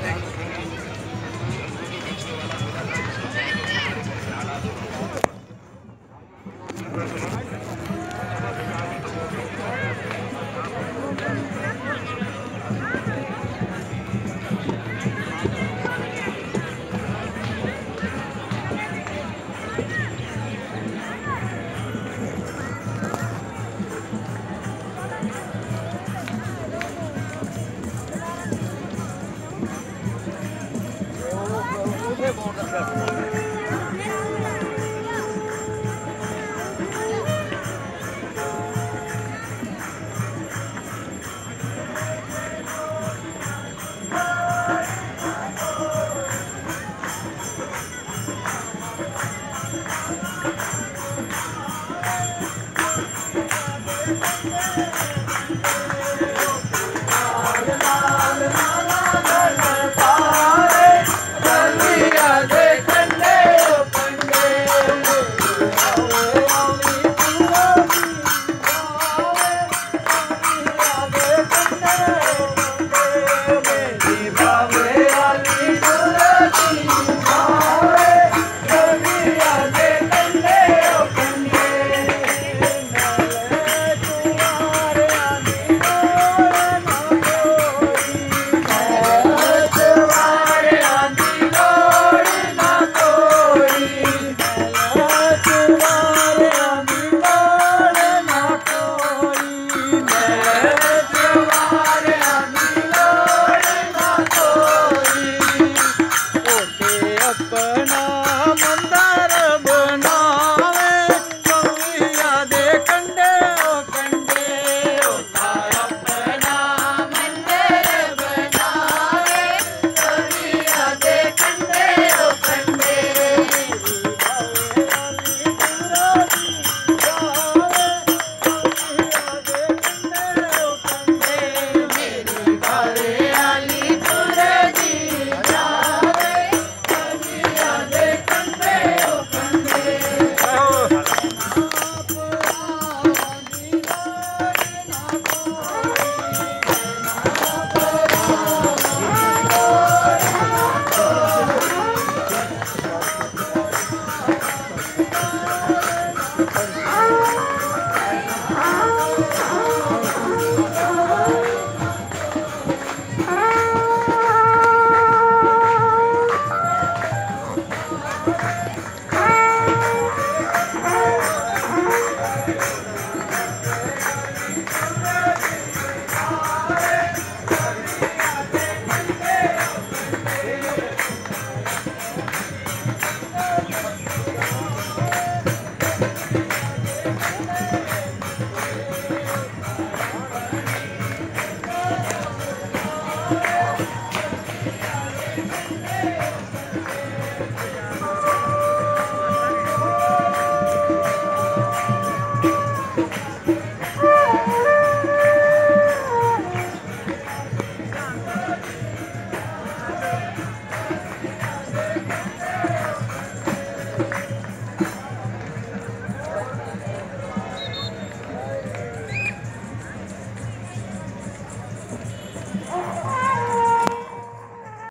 para, Сейчас.